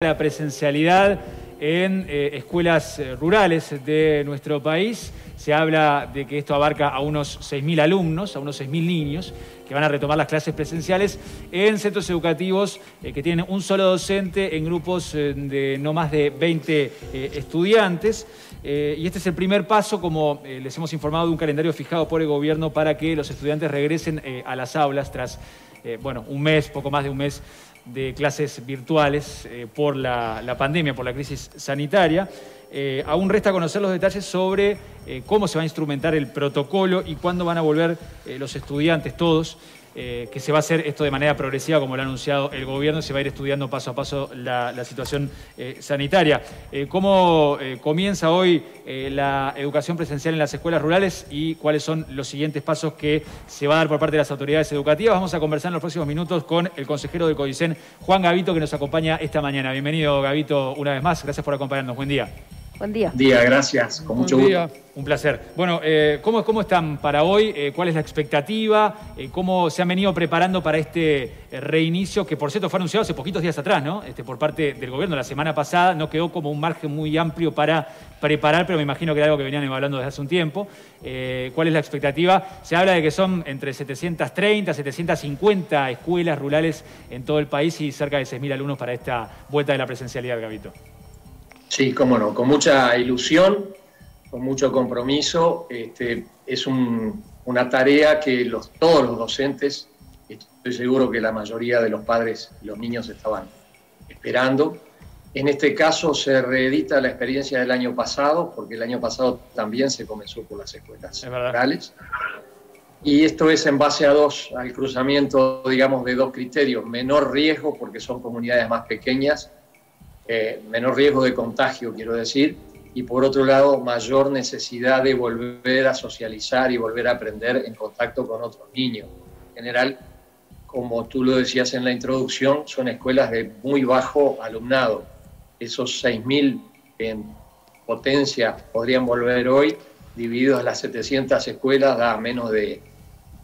la presencialidad en eh, escuelas eh, rurales de nuestro país. Se habla de que esto abarca a unos 6.000 alumnos, a unos 6.000 niños que van a retomar las clases presenciales en centros educativos eh, que tienen un solo docente en grupos de no más de 20 estudiantes. y este es el primer paso, como les hemos informado, de un calendario fijado por el gobierno para que los estudiantes regresen a las aulas tras, bueno, un mes, poco más de un mes de clases virtuales eh, por la, pandemia, por la crisis sanitaria. Eh, aún resta conocer los detalles sobre eh, cómo se va a instrumentar el protocolo y cuándo van a volver los estudiantes todos eh, que se va a hacer esto de manera progresiva, como lo ha anunciado el gobierno, se va a ir estudiando paso a paso la, situación eh, sanitaria. Eh, ¿Cómo comienza hoy la educación presencial en las escuelas rurales y cuáles son los siguientes pasos que se va a dar por parte de las autoridades educativas? Vamos a conversar en los próximos minutos con el consejero del CODICEN, Juan Gavito, que nos acompaña esta mañana. Bienvenido, Gavito, una vez más. Gracias por acompañarnos. Buen día. Buen día. Día, gracias, con mucho gusto. Un placer. Bueno, eh, ¿cómo, ¿cómo, están para hoy? Eh, ¿Cuál es la expectativa? Eh, ¿Cómo se han venido preparando para este reinicio que, por cierto, fue anunciado hace poquitos días atrás, ¿no? Este, por parte del gobierno la semana pasada. No quedó como un margen muy amplio para preparar, pero me imagino que era algo que venían hablando desde hace un tiempo. ¿Cuál es la expectativa? Se habla de que son entre 730, 750 escuelas rurales en todo el país y cerca de 6.000 alumnos para esta vuelta de la presencialidad, Gabito. Sí, cómo no, con mucha ilusión, con mucho compromiso. Este, es una tarea que los, todos los docentes, estoy seguro que la mayoría de los padres y los niños estaban esperando. En este caso se reedita la experiencia del año pasado, porque el año pasado también se comenzó con las escuelas rurales. Y esto es en base a dos, al cruzamiento, digamos, de dos criterios. Menor riesgo, porque son comunidades más pequeñas, eh, menor riesgo de contagio, quiero decir, y por otro lado, mayor necesidad de volver a socializar y volver a aprender en contacto con otros niños. En general, como tú lo decías en la introducción, son escuelas de muy bajo alumnado. Esos 6.000 en potencia podrían volver hoy, divididos las 700 escuelas, da menos de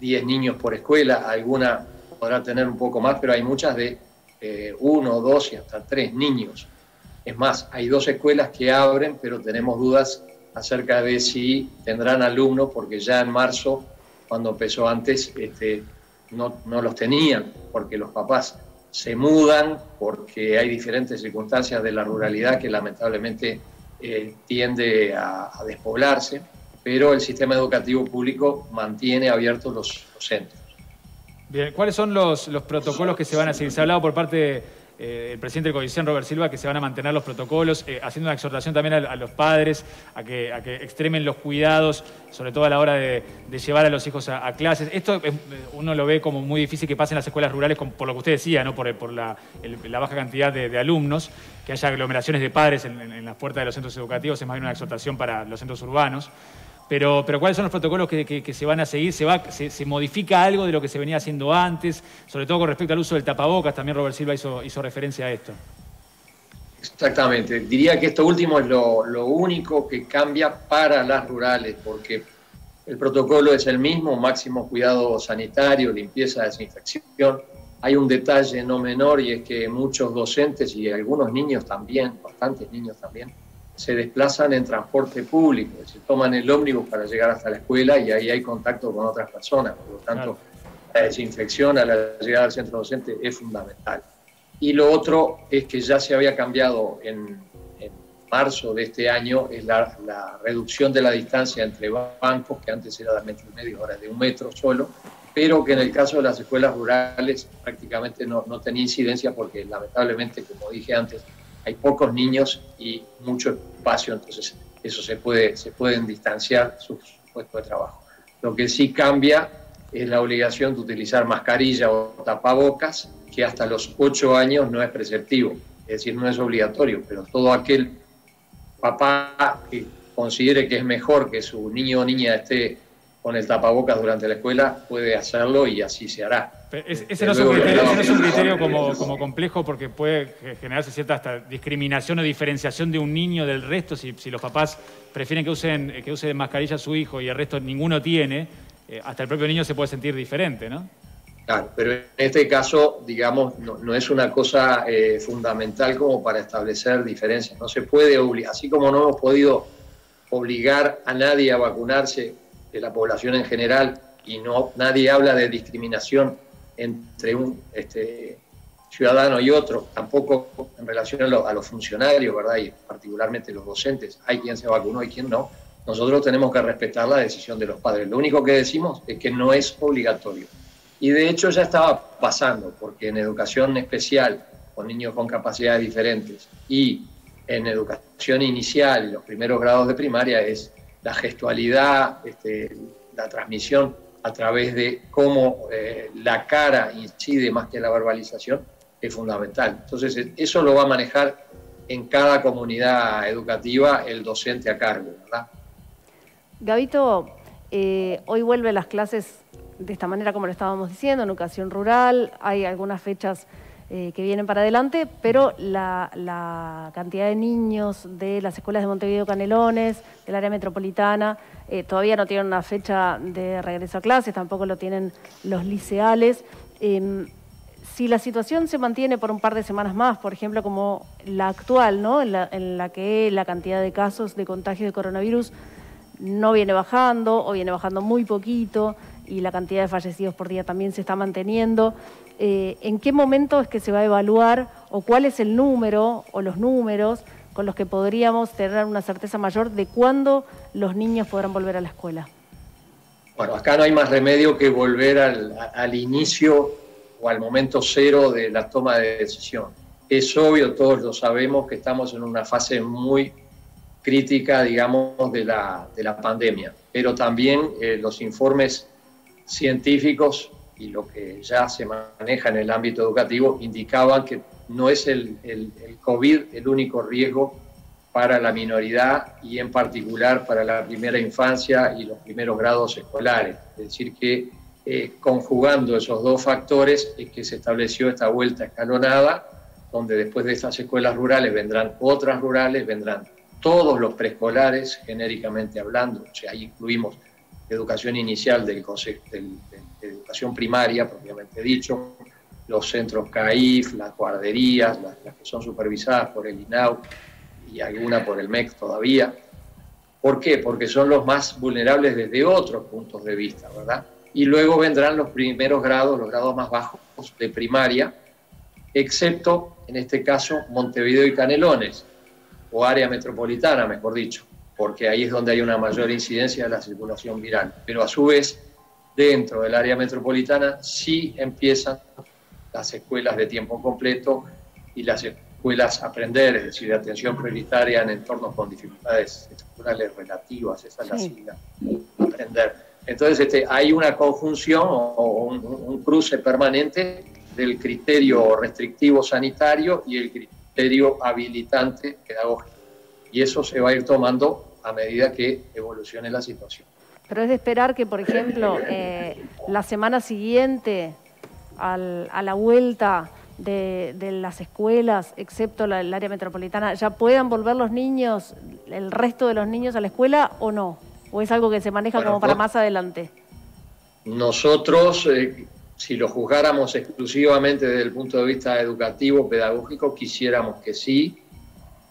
10 niños por escuela. Alguna podrá tener un poco más, pero hay muchas de eh, uno, dos y hasta tres niños. Es más, hay dos escuelas que abren, pero tenemos dudas acerca de si tendrán alumnos, porque ya en marzo, cuando empezó antes, este, no, los tenían, porque los papás se mudan, porque hay diferentes circunstancias de la ruralidad que lamentablemente eh, tiende a, despoblarse, pero el sistema educativo público mantiene abiertos los, centros. Bien, ¿cuáles son los, los protocolos que se van a seguir? Se ha hablado por parte de eh, el presidente del Codicen, Robert Silva, que se van a mantener los protocolos, eh, haciendo una exhortación también a, los padres a que, a que, extremen los cuidados, sobre todo a la hora de, llevar a los hijos a, clases. Esto eh, uno lo ve como muy difícil que pase en las escuelas rurales, por lo que usted decía, ¿no? por, por la, baja cantidad de, alumnos, que haya aglomeraciones de padres en, en las puertas de los centros educativos, es más bien una exhortación para los centros urbanos. Pero, pero ¿cuáles son los protocolos que, se van a seguir? ¿Se, modifica algo de lo que se venía haciendo antes? Sobre todo con respecto al uso del tapabocas, también Robert Silva hizo, hizo referencia a esto. Exactamente. Diría que esto último es lo, lo, único que cambia para las rurales, porque el protocolo es el mismo, máximo cuidado sanitario, limpieza, desinfección. Hay un detalle no menor y es que muchos docentes y algunos niños también, bastantes niños también, se desplazan en transporte público, se toman el ómnibus para llegar hasta la escuela y ahí hay contacto con otras personas. Por lo tanto, la desinfección a la llegada al centro docente es fundamental. Y lo otro es que ya se había cambiado en, marzo de este año, es la, reducción de la distancia entre bancos, que antes era de metro y medio, ahora de un metro solo, pero que en el caso de las escuelas rurales prácticamente no, no tenía incidencia porque lamentablemente, como dije antes, hay pocos niños y mucho espacio, entonces eso se, puede, se pueden distanciar sus puestos de trabajo. Lo que sí cambia es la obligación de utilizar mascarilla o tapabocas, que hasta los 8 años no es preceptivo, es decir, no es obligatorio, pero todo aquel papá que considere que es mejor que su niño o niña esté con el tapabocas durante la escuela puede hacerlo y así se hará. ese, no es un criterio, como, como, complejo porque puede generarse cierta hasta discriminación o diferenciación de un niño del resto. Si, si los papás prefieren que usen que use mascarilla a su hijo y el resto ninguno tiene, eh, hasta el propio niño se puede sentir diferente, ¿no? Claro, pero en este caso, digamos, no, es una cosa eh, fundamental como para establecer diferencias. No se puede obligar, así como no hemos podido obligar a nadie a vacunarse de la población en general y no nadie habla de discriminación entre un este, ciudadano y otro, tampoco en relación a, los funcionarios, ¿verdad? Y particularmente los docentes, hay quien se vacunó y quien no. Nosotros tenemos que respetar la decisión de los padres. Lo único que decimos es que no es obligatorio. Y de hecho ya estaba pasando, porque en educación especial, con niños con capacidades diferentes, y en educación inicial, los primeros grados de primaria, es la gestualidad, este, la transmisión a través de cómo eh, la cara incide más que la verbalización, es fundamental. Entonces, eso lo va a manejar en cada comunidad educativa el docente a cargo, ¿verdad? Gabito, eh, hoy vuelven las clases de esta manera como lo estábamos diciendo, en educación rural, hay algunas fechas eh, que vienen para adelante, pero la, cantidad de niños de las escuelas de Montevideo Canelones, del área metropolitana, eh, todavía no tienen una fecha de regreso a clases, tampoco lo tienen los liceales. Em, si la situación se mantiene por un par de semanas más, por ejemplo, como la actual, ¿no? en, la, que la cantidad de casos de contagio de coronavirus no viene bajando o viene bajando muy poquito y la cantidad de fallecidos por día también se está manteniendo, eh, ¿en qué momento es que se va a evaluar o cuál es el número o los números con los que podríamos tener una certeza mayor de cuándo los niños podrán volver a la escuela? Bueno, acá no hay más remedio que volver al, inicio o al momento cero de la toma de decisión. Es obvio, todos lo sabemos, que estamos en una fase muy crítica, digamos, de la, de la pandemia, pero también eh, los informes científicos y lo que ya se maneja en el ámbito educativo indicaban que no es el, el, el COVID el único riesgo para la minoridad y en particular para la primera infancia y los primeros grados escolares. Es decir, que eh, conjugando esos dos factores es que se estableció esta vuelta escalonada, donde después de estas escuelas rurales vendrán otras rurales, vendrán todos los preescolares, genéricamente hablando, o sea, ahí incluimos educación inicial del concepto de, educación primaria, propiamente dicho, los centros CAIF, las guarderías, las, las, que son supervisadas por el INAU y alguna por el MEC todavía. ¿Por qué? Porque son los más vulnerables desde otros puntos de vista, ¿verdad? y luego vendrán los primeros grados, los grados más bajos de primaria, excepto en este caso Montevideo y Canelones, o área metropolitana, mejor dicho, porque ahí es donde hay una mayor incidencia de la circulación viral. Pero a su vez, dentro del área metropolitana sí empiezan las escuelas de tiempo completo y las escuelas aprender, es decir, de atención prioritaria en entornos con dificultades estructurales relativas, esa es la sigla, aprender entonces este, hay una conjunción o, un, cruce permanente del criterio restrictivo sanitario y el criterio habilitante pedagógico. Y eso se va a ir tomando a medida que evolucione la situación. Pero es de esperar que, por ejemplo, eh, la semana siguiente a la vuelta de, las escuelas, excepto el área metropolitana, ya puedan volver los niños, el resto de los niños a la escuela o no? ¿O es algo que se maneja como para más adelante? Nosotros, eh, si lo juzgáramos exclusivamente desde el punto de vista educativo, pedagógico, quisiéramos que sí.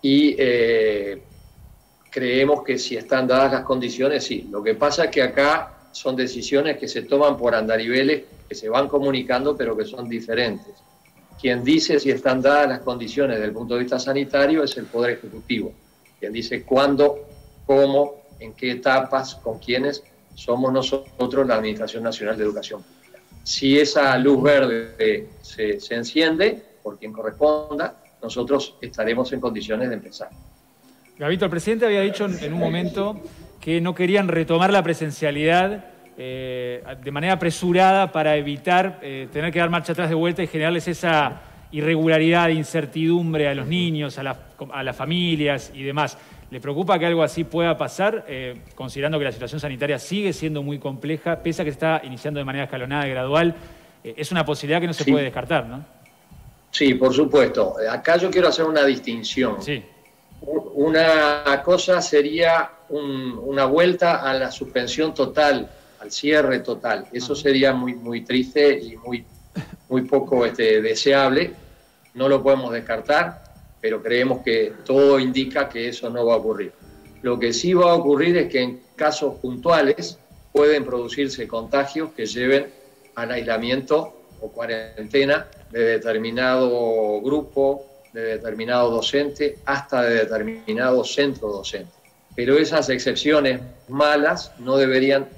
Y eh, creemos que si están dadas las condiciones, sí. Lo que pasa es que acá son decisiones que se toman por andariveles, que se van comunicando, pero que son diferentes. Quien dice si están dadas las condiciones desde el punto de vista sanitario es el Poder Ejecutivo. Quien dice cuándo, cómo en qué etapas, con quiénes, somos nosotros la Administración Nacional de Educación Pública. Si esa luz verde se, se enciende, por quien corresponda, nosotros estaremos en condiciones de empezar. Gabito, el presidente había dicho en un momento que no querían retomar la presencialidad eh, de manera apresurada para evitar eh, tener que dar marcha atrás de vuelta y generarles esa irregularidad, incertidumbre a los niños, a, a las familias y demás. ¿Le preocupa que algo así pueda pasar, eh, considerando que la situación sanitaria sigue siendo muy compleja, pese a que se está iniciando de manera escalonada y gradual? Es una posibilidad que no se puede descartar, ¿no? Sí, por supuesto. Acá yo quiero hacer una distinción. Sí. Una cosa sería una vuelta a la suspensión total al cierre total. Eso sería muy, muy triste y muy, muy poco este, deseable. No lo podemos descartar, pero creemos que todo indica que eso no va a ocurrir. Lo que sí va a ocurrir es que en casos puntuales pueden producirse contagios que lleven al aislamiento o cuarentena de determinado grupo, de determinado docente, hasta de determinado centro docente. Pero esas excepciones malas no deberían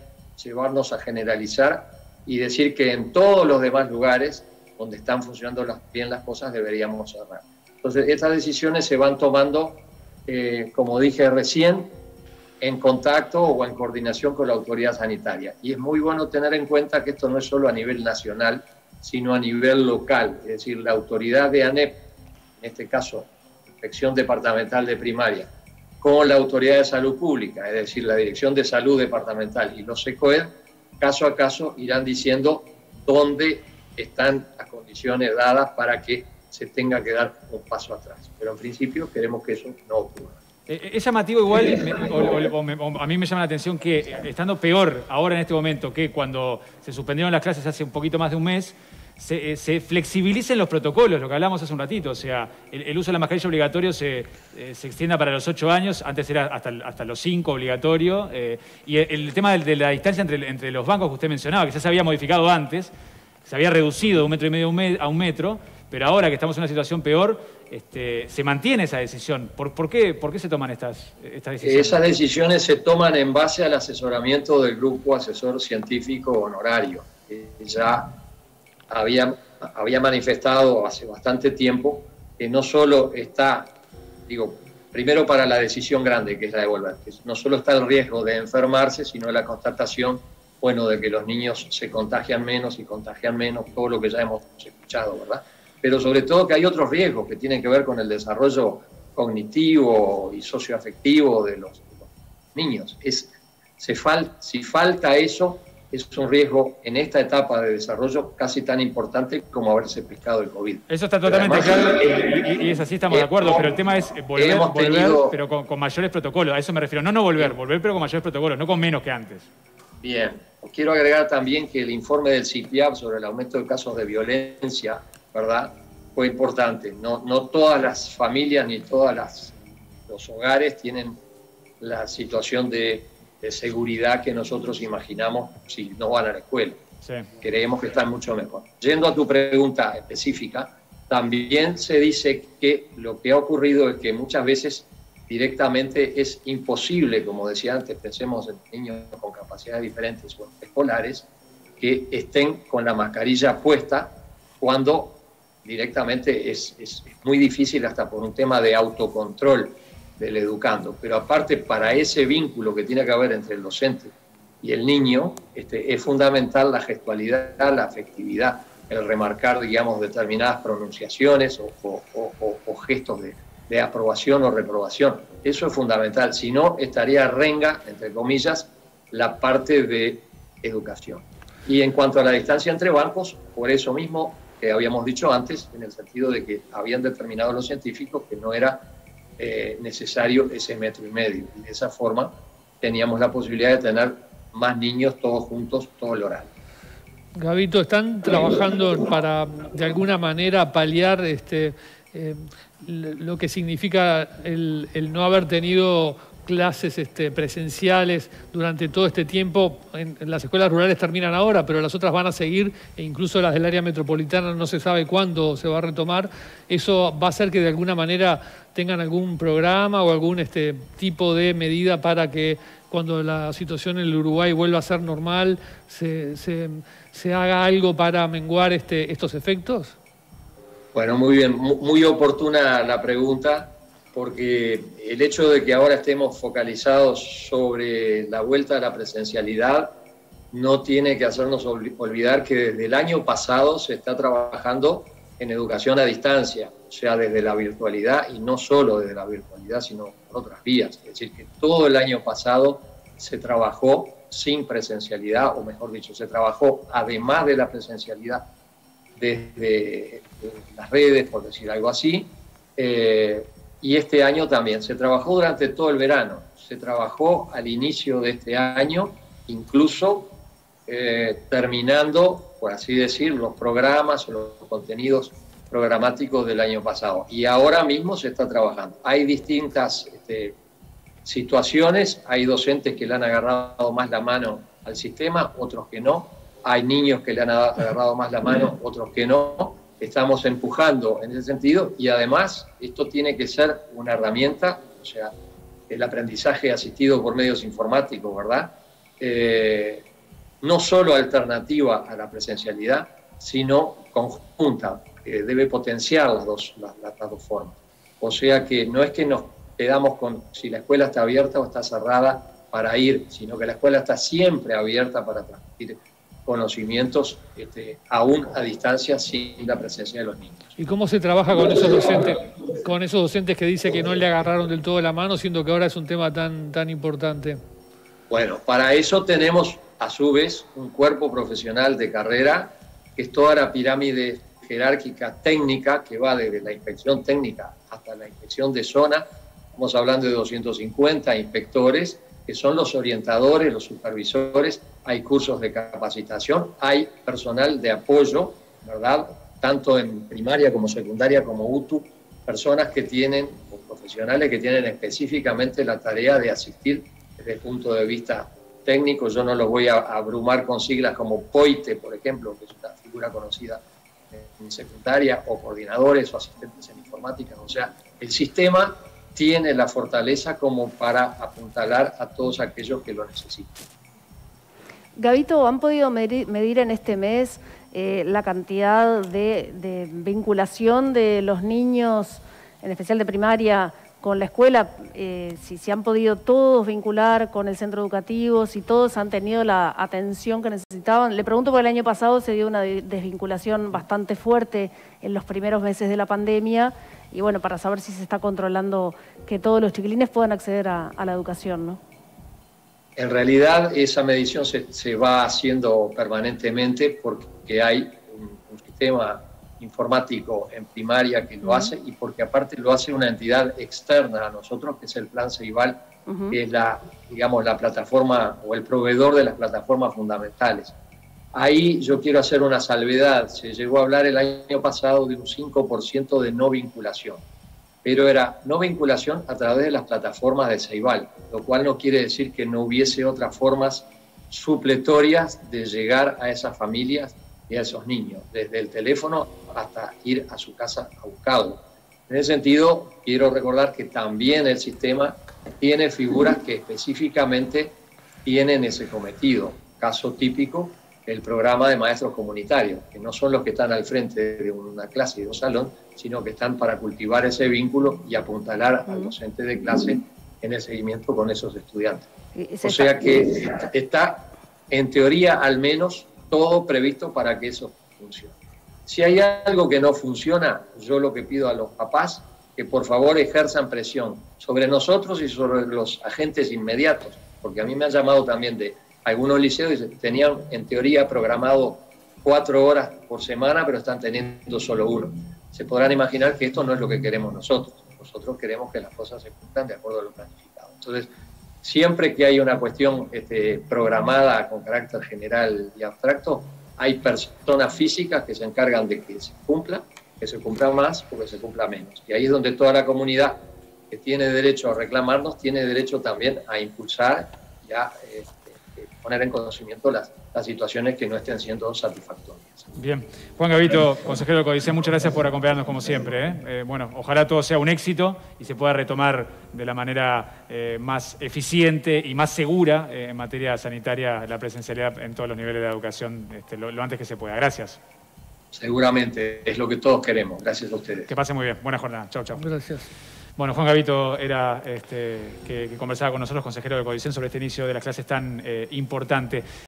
llevarnos a generalizar y decir que en todos los demás lugares donde están funcionando bien las cosas deberíamos cerrar. Entonces, estas decisiones se van tomando, eh, como dije recién, en contacto o en coordinación con la autoridad sanitaria. Y es muy bueno tener en cuenta que esto no es solo a nivel nacional, sino a nivel local. Es decir, la autoridad de ANEP, en este caso, Inspección Departamental de Primaria, con la Autoridad de Salud Pública, es decir, la Dirección de Salud Departamental y los ECOED, caso a caso irán diciendo dónde están las condiciones dadas para que se tenga que dar un paso atrás. Pero en principio queremos que eso no ocurra. Eh, eh, es llamativo igual, a mí me llama la atención que estando peor ahora en este momento que cuando se suspendieron las clases hace un poquito más de un mes, eh, se, flexibilicen los protocolos, lo que hablamos hace un ratito, o sea, el, uso de la mascarilla obligatorio se, eh, se, extienda para los ocho años, antes era hasta, hasta los cinco obligatorio, eh, y el, tema de, la distancia entre, entre, los bancos que usted mencionaba, que ya se había modificado antes, se había reducido de un metro y medio a un metro, pero ahora que estamos en una situación peor, este, se mantiene esa decisión. ¿Por, por, qué, ¿Por, qué, se toman estas, estas decisiones? Esas decisiones se toman en base al asesoramiento del grupo asesor científico honorario, ya había, había manifestado hace bastante tiempo que no solo está, digo, primero para la decisión grande que es la de volver, que no solo está el riesgo de enfermarse, sino la constatación, bueno, de que los niños se contagian menos y contagian menos, todo lo que ya hemos escuchado, ¿verdad? Pero sobre todo que hay otros riesgos que tienen que ver con el desarrollo cognitivo y socioafectivo de los, de los niños. Es, si falta eso, es un riesgo en esta etapa de desarrollo casi tan importante como haberse pescado el COVID. Eso está totalmente claro y, es así, estamos de acuerdo, pero el tema es volver, pero con, mayores protocolos, a eso me refiero, no no volver, volver pero con mayores protocolos, no con menos que antes. Bien, quiero agregar también que el informe del CIPIAP sobre el aumento de casos de violencia, ¿verdad? Fue importante. No, no todas las familias ni todos los hogares tienen la situación de de seguridad que nosotros imaginamos si no van a la escuela. Creemos que están mucho mejor. Yendo a tu pregunta específica, también se dice que lo que ha ocurrido es que muchas veces directamente es imposible, como decía antes, pensemos en niños con capacidades diferentes o escolares, que estén con la mascarilla puesta cuando directamente es, es muy difícil hasta por un tema de autocontrol del educando. Pero aparte, para ese vínculo que tiene que haber entre el docente y el niño, este, es fundamental la gestualidad, la afectividad, el remarcar, digamos, determinadas pronunciaciones o, gestos de, de, aprobación o reprobación. Eso es fundamental. Si no, estaría renga, entre comillas, la parte de educación. Y en cuanto a la distancia entre bancos, por eso mismo que habíamos dicho antes, en el sentido de que habían determinado los científicos que no era eh, necesario ese metro y medio. Y de esa forma teníamos la posibilidad de tener más niños todos juntos todo el horario. Gabito, ¿están trabajando para de alguna manera paliar este, eh, lo que significa el, el no haber tenido clases este, presenciales durante todo este tiempo. En, las escuelas rurales terminan ahora, pero las otras van a seguir, e incluso las del área metropolitana no se sabe cuándo se va a retomar. Eso va a hacer que de alguna manera tengan algún programa o algún este, tipo de medida para que cuando la situación en el Uruguay vuelva a ser normal, se, se, haga algo para menguar este, estos efectos. Bueno, muy bien, muy oportuna la pregunta porque el hecho de que ahora estemos focalizados sobre la vuelta a la presencialidad no tiene que hacernos olvidar que desde el año pasado se está trabajando en educación a distancia, o sea, desde la virtualidad y no solo desde la virtualidad, sino por otras vías. Es decir, que todo el año pasado se trabajó sin presencialidad, o mejor dicho, se trabajó además de la presencialidad desde las redes, por decir algo así, eh, y este año también. Se trabajó durante todo el verano, se trabajó al inicio de este año, incluso eh, terminando, por así decir, los programas o los contenidos programáticos del año pasado. Y ahora mismo se está trabajando. Hay distintas este, situaciones, hay docentes que le han agarrado más la mano al sistema, otros que no. Hay niños que le han agarrado más la mano, otros que no. Estamos empujando en ese sentido y además esto tiene que ser una herramienta, o sea, el aprendizaje asistido por medios informáticos, ¿verdad? Eh, no solo alternativa a la presencialidad, sino conjunta, debe potenciar las dos, las, dos formas. O sea que no es que nos quedamos con si la escuela está abierta o está cerrada para ir, sino que la escuela está siempre abierta para transmitir conocimientos este, aún a distancia sin la presencia de los niños. ¿Y cómo se trabaja con esos docentes, con esos docentes que dice que no le agarraron del todo la mano, siendo que ahora es un tema tan, tan importante? Bueno, para eso tenemos a su vez un cuerpo profesional de carrera que es toda la pirámide jerárquica técnica que va desde la inspección técnica hasta la inspección de zona. Estamos hablando de 250 inspectores que son los orientadores, los supervisores, hay cursos de capacitación, hay personal de apoyo, ¿verdad? Tanto en primaria como secundaria como UTU, personas que tienen, o profesionales que tienen específicamente la tarea de asistir desde el punto de vista técnico. Yo no los voy a abrumar con siglas como POITE, por ejemplo, que es una figura conocida en secundaria, o coordinadores o asistentes en informática. O sea, el sistema tiene la fortaleza como para apuntalar a todos aquellos que lo necesitan. Gabito, ¿han podido medir, en este mes eh, la cantidad de, vinculación de los niños, en especial de primaria, con la escuela? Eh, si se han podido todos vincular con el centro educativo, si todos han tenido la atención que necesitaban. Le pregunto porque el año pasado se dio una desvinculación bastante fuerte en los primeros meses de la pandemia y bueno, para saber si se está controlando que todos los chiquilines puedan acceder a, la educación, ¿no? En realidad esa medición se, va haciendo permanentemente porque hay un, sistema informático en primaria que lo hace y porque aparte lo hace una entidad externa a nosotros, que es el Plan Ceibal, que es la, digamos, la plataforma o el proveedor de las plataformas fundamentales. Ahí yo quiero hacer una salvedad. Se llegó a hablar el año pasado de un 5% de no vinculación, pero era no vinculación a través de las plataformas de Ceibal, lo cual no quiere decir que no hubiese otras formas supletorias de llegar a esas familias y a esos niños, desde el teléfono hasta ir a su casa a buscarlo. En ese sentido, quiero recordar que también el sistema tiene figuras que específicamente tienen ese cometido. Caso típico, el programa de maestros comunitarios, que no son los que están al frente de una clase y de un salón, sino que están para cultivar ese vínculo y apuntalar al docente de clase en el seguimiento con esos estudiantes. O sea que está, en teoría al menos, todo previsto para que eso funcione. Si hay algo que no funciona, yo lo que pido a los papás, que por favor ejerzan presión sobre nosotros y sobre los agentes inmediatos, porque a mí me han llamado también de algunos liceos tenían en teoría programado cuatro horas por semana, pero están teniendo solo uno. Se podrán imaginar que esto no es lo que queremos nosotros. Nosotros queremos que las cosas se cumplan de acuerdo a lo planificado. Entonces, siempre que hay una cuestión este, programada con carácter general y abstracto, hay personas físicas que se encargan de que se cumpla, que se cumpla más o que se cumpla menos. Y ahí es donde toda la comunidad que tiene derecho a reclamarnos tiene derecho también a impulsar ya poner en conocimiento las, las situaciones que no estén siendo satisfactorias. Bien. Juan Gavito, consejero del Códice, muchas gracias por acompañarnos como siempre. ¿eh? Eh, bueno, ojalá todo sea un éxito y se pueda retomar de la manera eh, más eficiente y más segura en materia sanitaria la presencialidad en todos los niveles de la educación este, lo, lo antes que se pueda. Gracias. Seguramente, es lo que todos queremos. Gracias a ustedes. Que pase muy bien. Buena jornada. Chau, chau. Gracias. Bueno, Juan Gavito era este, que, conversaba con nosotros, consejero de Codicen, sobre este inicio de las clases tan eh, importante.